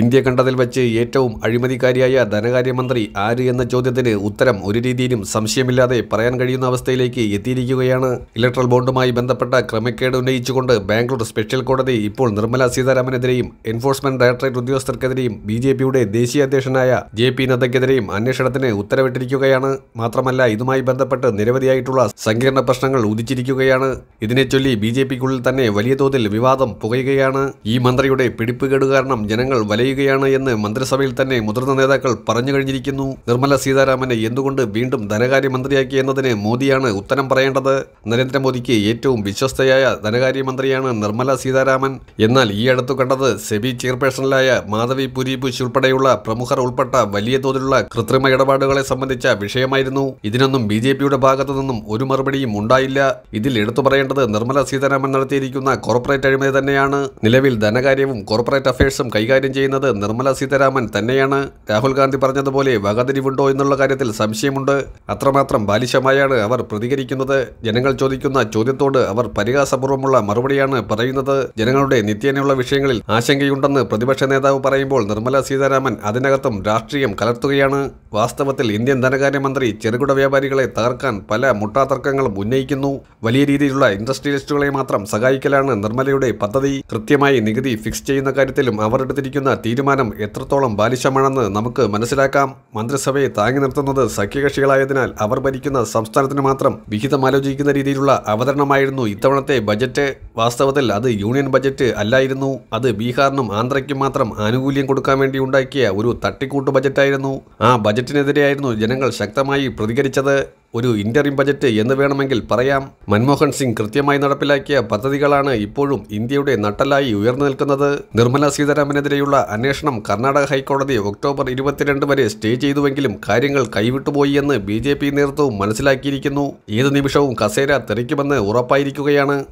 India കണ്ടതിൽ വെച്ച് ഏറ്റവും അഴിമതിക്കാരിയായ ധനകാര്യമന്ത്രി ആര് എന്ന ചോദ്യത്തിന് ഉത്തരം ഒരു രീതിയിലും സംശയമില്ലാതെ പറയാൻ കഴിയുന്ന അവസ്ഥയിലേക്ക് എത്തിയിരിക്കുകയാണ്. ഇലക്ട്രൽ ബോണ്ടുമായി ബന്ധപ്പെട്ട ക്രമക്കേട് ഉന്നയിച്ചുകൊണ്ട് ബാംഗ്ലൂർ സ്പെഷ്യൽ കോടതി ഇപ്പോൾ നിർമ്മല സീതാരാമനെതിരെയും എൻഫോഴ്സ്മെന്റ് ഡയറക്ടറേറ്റ് ഉദ്യോഗസ്ഥർക്കെതിരെയും ബി ജെ പിയുടെ ദേശീയ അധ്യക്ഷനായ ജെ പി നദ്ദയ്ക്കെതിരെയും അന്വേഷണത്തിന് ഉത്തരവിട്ടിരിക്കുകയാണ്. മാത്രമല്ല ഇതുമായി ബന്ധപ്പെട്ട് നിരവധിയായിട്ടുള്ള സങ്കീർണ പ്രശ്നങ്ങൾ ഉദിച്ചിരിക്കുകയാണ്. ഇതിനെ ചൊല്ലി ബി ജെ പിക്കുള്ളിൽ തന്നെ വലിയ തോതിൽ വിവാദം പുകയുകയാണ്. ഈ മന്ത്രിയുടെ പിടിപ്പുകേട് കാരണം ജനങ്ങൾ വലയുകയാണ് എന്ന് മന്ത്രിസഭയിൽ തന്നെ മുതിർന്ന നേതാക്കൾ പറഞ്ഞു കഴിഞ്ഞിരിക്കുന്നു. നിർമ്മല സീതാരാമനെ എന്തുകൊണ്ട് വീണ്ടും ധനകാര്യമന്ത്രിയാക്കി എന്നതിന് മോദിയാണ് ഉത്തരം പറയേണ്ടത്? നരേന്ദ്രമോദിക്ക് ഏറ്റവും വിശ്വസ്തയായ ധനകാര്യമന്ത്രിയാണ് നിർമ്മല സീതാരാമൻ. എന്നാൽ ഈ അടുത്തു കണ്ടത് സെബി ചെയർപേഴ്സണലായ മാധവി പുരീപുഷ് ഉൾപ്പെടെയുള്ള പ്രമുഖർ ഉൾപ്പെട്ട വലിയ തോതിലുള്ള കൃത്രിമ ഇടപാടുകളെ സംബന്ധിച്ച വിഷയമായിരുന്നു. ഇതിനൊന്നും ബി ജെ പിയുടെ ഭാഗത്തു നിന്നും ഒരു മറുപടിയും ഉണ്ടായില്ല. ഇതിൽ എടുത്തു പറയേണ്ടത് നിർമ്മല സീതാരാമൻ നടത്തിയിരിക്കുന്ന കോർപ്പറേറ്റ് അഴിമതി തന്നെയാണ്. നിലവിൽ ധനകാര്യവും കോർപ്പറേറ്റ് അഫയേഴ്സും കൈകാര്യം ചെയ്യുന്നത് നിർമ്മല സീതാരാമൻ തന്നെയാണ്. രാഹുൽ ഗാന്ധി പറഞ്ഞതുപോലെ വകതിരിവുണ്ടോ എന്നുള്ള കാര്യത്തിൽ സംശയമുണ്ട്. അത്രമാത്രം ബാലിശമായാണ് അവർ പ്രതികരിക്കുന്നത്. ജനങ്ങൾ ചോദിക്കുന്ന ചോദ്യത്തോട് അവർ പരിഹാസപൂർവമുള്ള മറുപടിയാണ് പറയുന്നത്. ജനങ്ങളുടെ നിത്യേനയുള്ള വിഷയങ്ങളിൽ ആശങ്കയുണ്ടെന്ന് പ്രതിപക്ഷ നേതാവ് പറയുമ്പോൾ നിർമ്മല സീതാരാമൻ അതിനകത്തും രാഷ്ട്രീയം കലർത്തുകയാണ്. വാസ്തവത്തിൽ ഇന്ത്യൻ ധനകാര്യമന്ത്രി ചെറുകിട വ്യാപാരികളെ തകർക്കാൻ പല മുട്ടാതർക്കങ്ങളും ഉന്നയിക്കുന്നു. വലിയ രീതിയിലുള്ള ഇൻഡസ്ട്രിയലിസ്റ്റുകളെ മാത്രം സഹായിക്കലാണ് നിർമ്മലയുടെ പദ്ധതി. കൃത്യമായി നികുതി ഫിക്സ് ചെയ്യുന്ന കാര്യത്തിലും അവർ എടുത്തിരിക്കുന്ന തീരുമാനം എത്രത്തോളം ബാലിശമാണെന്ന് നമുക്ക് മനസ്സിലാക്കാം. മന്ത്രിസഭയെ താങ്ങി നിർത്തുന്നത് സഖ്യകക്ഷികളായതിനാൽ അവർ ഭരിക്കുന്ന സംസ്ഥാനത്തിന് മാത്രം വിഹിതം ആലോചിക്കുന്ന രീതിയിലുള്ള അവതരണമായിരുന്നു ഇത്തവണത്തെ ബജറ്റ്. വാസ്തവത്തിൽ അത് യൂണിയൻ ബജറ്റ് അല്ലായിരുന്നു. അത് ബീഹാറിനും ആന്ധ്രയ്ക്കും മാത്രം ആനുകൂല്യം കൊടുക്കാൻ വേണ്ടി ഉണ്ടാക്കിയ ഒരു തട്ടിക്കൂട്ട് ബജറ്റായിരുന്നു. ആ ബജറ്റിനെതിരെയായിരുന്നു ജനങ്ങൾ ശക്തമായി പ്രതികരിച്ചത്. ഒരു ഇന്ററിം ബജറ്റ് എന്ന് വേണമെങ്കിൽ പറയാം. മൻമോഹൻ സിംഗ് കൃത്യമായി നടപ്പിലാക്കിയ പദ്ധതികളാണ് ഇപ്പോഴും ഇന്ത്യയുടെ നട്ടലായി ഉയർന്നു നിൽക്കുന്നത്. നിർമ്മല സീതാരാമനെതിരെയുള്ള അന്വേഷണം കർണാടക ഹൈക്കോടതി ഒക്ടോബർ ഇരുപത്തിരണ്ട് വരെ സ്റ്റേ ചെയ്തുവെങ്കിലും കാര്യങ്ങൾ കൈവിട്ടുപോയി എന്ന് ബി നേതൃത്വവും മനസ്സിലാക്കിയിരിക്കുന്നു. ഏത് നിമിഷവും കസേര തെറിക്കുമെന്ന് ഉറപ്പായിരിക്കുകയാണ്.